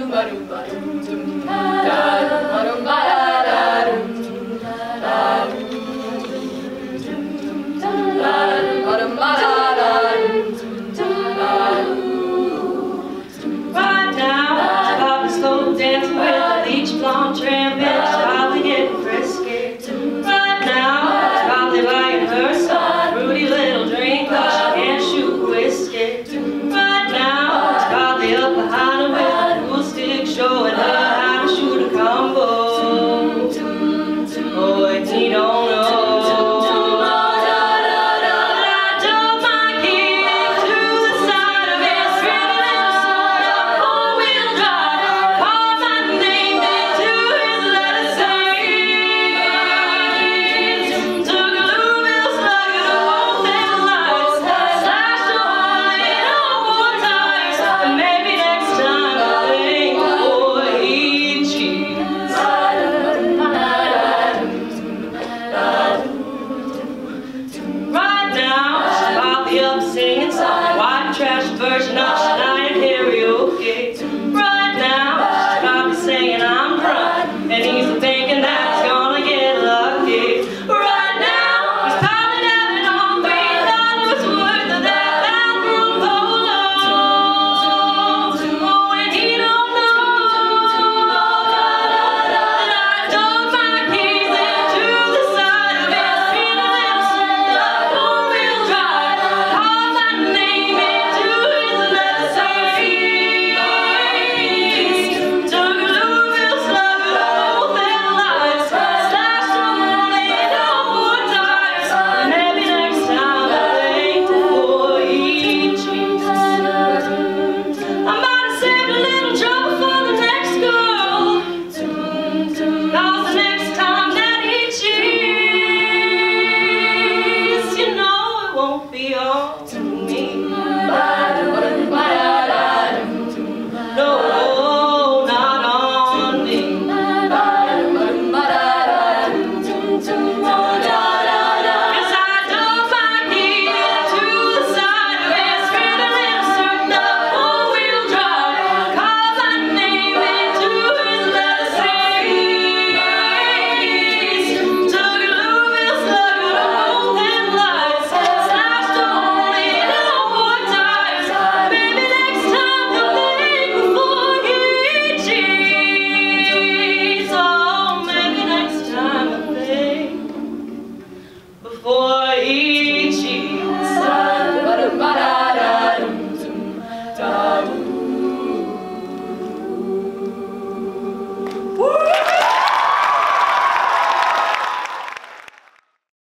won't be all to me.